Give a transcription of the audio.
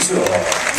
Israel.